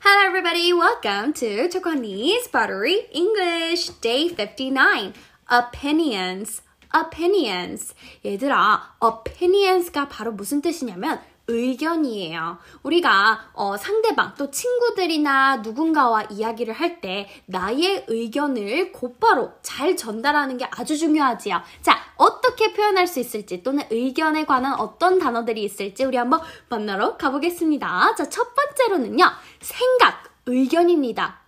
Hello, everybody. Welcome to Chokoni's Buttery English, day 59. Opinions. Opinions. 얘들아, opinions가 바로 무슨 뜻이냐면 의견이에요. 우리가 어, 상대방 또 친구들이나 누군가와 이야기를 할 때 나의 의견을 곧바로 잘 전달하는 게 아주 중요하지요. 자, 어떻게 표현할 수 있을지 또는 의견에 관한 어떤 단어들이 있을지 우리 한번 만나러 가보겠습니다. 자, 첫 번째로는요. 생각, 의견입니다.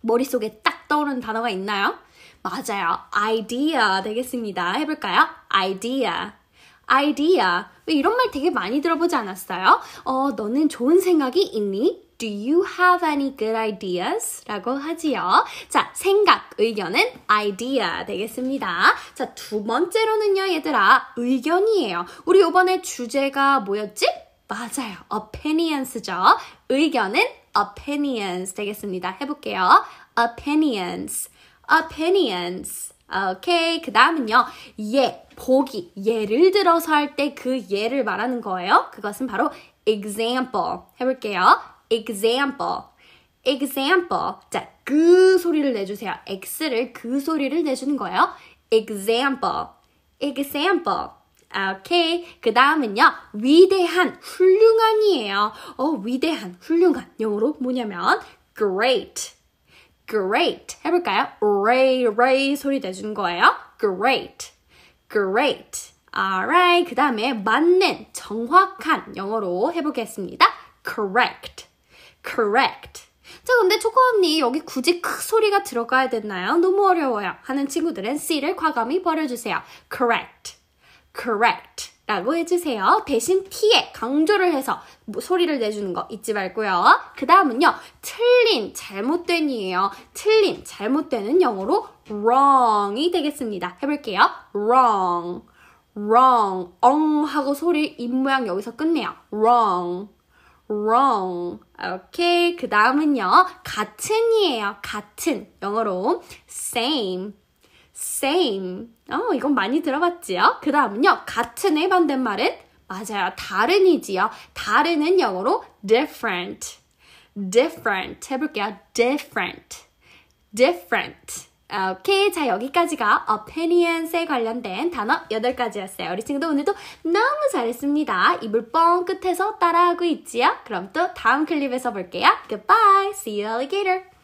머릿속에 딱 떠오르는 단어가 있나요? 맞아요. idea 되겠습니다. 해볼까요? idea. Idea. 왜 이런 말 되게 많이 들어보지 않았어요? 어, 너는 좋은 생각이 있니? Do you have any good ideas? 라고 하지요. 자, 생각, 의견은 idea 되겠습니다. 자, 두 번째로는요, 얘들아, 의견이에요. 우리 이번에 주제가 뭐였지? 맞아요. opinions죠. 의견은 opinions 되겠습니다. 해볼게요. opinions. opinions. 오케이. 그 다음은요, 예, 보기. 예를 들어서 할 때 그 예를 말하는 거예요. 그것은 바로 example. 해볼게요. example. example. 자, 그 소리를 내주세요. x를 그 소리를 내주는 거예요. example. example. 오케이. 그 다음은요, 위대한, 훌륭한이에요. 어, 위대한, 훌륭한. 영어로 뭐냐면, great. Great. 해볼까요? ray, ray 소리 내주는 거예요. great. great. alright. 그 다음에 맞는, 정확한 영어로 해보겠습니다. correct. correct. 자, 근데 초코 언니 여기 굳이 크 소리가 들어가야 됐나요? 너무 어려워요. 하는 친구들은 C를 과감히 버려주세요. correct. correct. 라고 해주세요. 대신 T에 강조를 해서 뭐 소리를 내주는 거 잊지 말고요. 그 다음은요. 틀린, 잘못된이에요. 틀린, 잘못된은 영어로 wrong이 되겠습니다. 해볼게요. wrong, wrong, 엉 하고 소리 입 모양 여기서 끝내요. wrong, wrong. 오케이. 그 다음은요. 같은이에요. 같은. 영어로 same. Same. 어, 이건 많이 들어봤지요? 그 다음은요, 같은의 반대말은 맞아요. 다른이지요. 다른은 영어로 different. different. 해볼게요. different. different. 오케이. 자, 여기까지가 opinions에 관련된 단어 8가지였어요. 우리 친구들 오늘도 너무 잘했습니다. 입을 뻥 끝에서 따라하고 있지요? 그럼 또 다음 클립에서 볼게요. Goodbye. See you alligator.